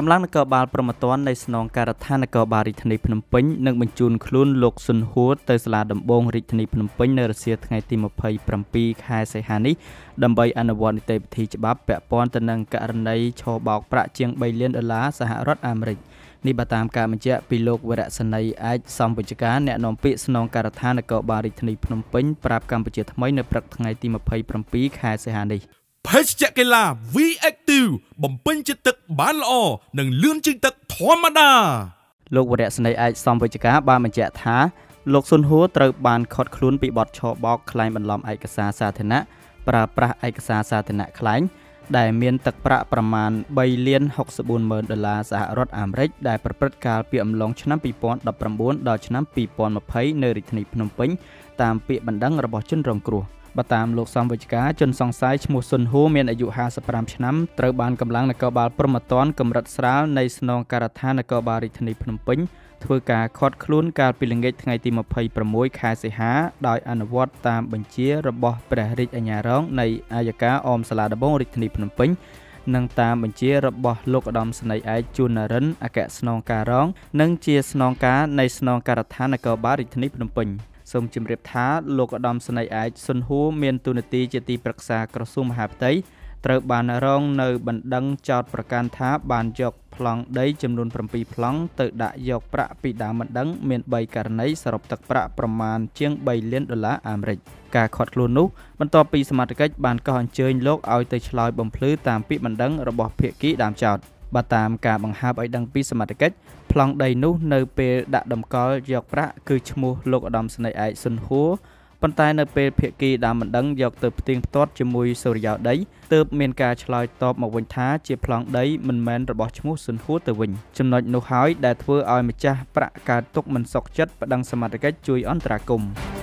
កម្លាំងនគរបាលប្រមត្តននៃស្នងការដ្ឋាននគរបាលរាជធានីភ្នំពេញនឹងបញ្ជូនខ្លួនលោកស៊ុនហួរទៅសាលាដំបងរាជធានីភ្នំពេញនៅរសៀលថ្ងៃទី27ខែសីហានេះដើម្បីអនុវត្តនីតិវិធីច្បាប់ពាក់ព័ន្ធទៅនឹងករណីឆោបោកប្រាក់ជាង3លានដុល្លារសហរដ្ឋអាមេរិកនេះបើតាមការបញ្ជាក់ពីលោកវរៈសនីអាចសំវិជ្ជការអ្នកនាំពាក្យស្នងការដ្ឋាននគរបាលរាជធានីភ្នំពេញប្រាប់កម្ពុជាថ្មីនៅព្រឹកថ្ងៃទី27ខែសីហានេះភេសជ្ជៈកីឡា V-Active បំពេញជាតិទឹកបានល្អនិងលឿនជាងទឹកធម្មតាលោកវរៈស្នេហ៍ឯកសំវិជ្ជការបានបញ្ជាក់ថាលោកស៊ុនហួរត្រូវបានខត់ខ្លួនពីបទឆបោកក្លែងបន្លំឯកសារសាធារណៈប្រើប្រាស់ឯកសារសាធារណៈក្លែងដែលមានទឹកប្រាក់ប្រមាណ3លាន64ម៉ឺនដុល្លារសហរដ្ឋអាមេរិកដែលប្រព្រឹត្តកាលពីអំឡុងឆ្នាំ2019ដល់ឆ្នាំ2020នៅរាជធានីភ្នំពេញតាមពាក្យបណ្ដឹងរបស់ជនរងគ្រោះ។ បើតាមលោកសំវិជ្ជការជនសង្ស័យឈ្មោះស៊ុនហួរមានអាយុ55ឆ្នាំត្រូវបានកម្លាំងនគរបាលព្រំប្រទានកម្រិតស្រាលនៃស្នងការដ្ឋាននគរបាលរាជធានីភ្នំពេញធ្វើការឃាត់ខ្លួនកាលពីល្ងាចថ្ងៃទី26ខែសីហាដោយអនុវត្តតាមបញ្ជារបស់ព្រះរាជអាជ្ញារងនៃអាយកាអមសាលាដំបងរាជធានីភ្នំពេញនិងតាមបញ្ជារបស់លោកឧត្តមស្នេហ៍ឯកជួននរិនអគ្គស្នងការរង និងជាស្នងការនៃស្នងការដ្ឋាននគរបាលរាជធានីភ្នំពេញ សូមជម្រាបថាលោកឧត្តមស្នេហ៍ឯកស៊ុនហួរមានទូនាទីជាទីប្រឹក្សាក្រសួងមហាផ្ទៃត្រូវបានរងនៅបណ្ដឹងចោតប្រកាន់ថាបានយកប្លង់ដីចំនួន7ប្លង់ទៅដាក់យកប្រាក់ពីដើមបណ្ដឹងមាន3ករណីសរុបទឹកប្រាក់ប្រមាណជាង3លានដុល្លារអាមេរិកការខាត់ខ្លួននោះបន្ទាប់ពីសមាជិកបានកោះអញ្ជើញលោកឲ្យទៅឆ្លើយបំភ្លឺតាមពាក្យបណ្ដឹងរបស់ភាគីដើមចោត បើតាមការបង្ហើបឲ្យដឹងពីសមត្ថកិច្ចប្លង់ដីនោះនៅពេលដាក់តម្កល់យកប្រាក់គឺឈ្មោះលោកឧត្តមស្នេហ៍ឯកសុនហួរប៉ុន្តែនៅពេលភាគីដើមមិនដឹងយកទៅផ្ទៀងផ្ទាត់ជាមួយសូរិយោដីទើបមានការឆ្លើយតបមកវិញថាជាប្លង់ដីមិនមែនរបស់ឈ្មោះសុនហួរទៅវិញចំណុចនោះហើយដែលធ្វើឲ្យម្ចាស់ប្រាក់កើតទុកមិនសុខចិត្តប្តឹងសមត្ថកិច្ចជួយអន្តរាគមន៍